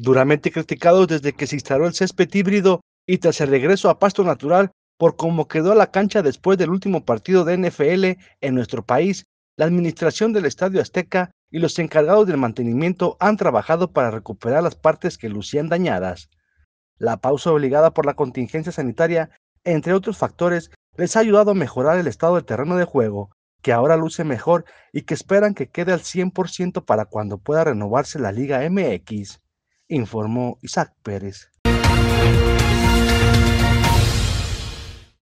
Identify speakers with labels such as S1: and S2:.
S1: Duramente criticados desde que se instaló el césped híbrido y tras el regreso a pasto natural por cómo quedó la cancha después del último partido de NFL en nuestro país, la administración del Estadio Azteca y los encargados del mantenimiento han trabajado para recuperar las partes que lucían dañadas. La pausa obligada por la contingencia sanitaria, entre otros factores, les ha ayudado a mejorar el estado del terreno de juego, que ahora luce mejor y que esperan que quede al 100% para cuando pueda renovarse la Liga MX informó Isaac Pérez.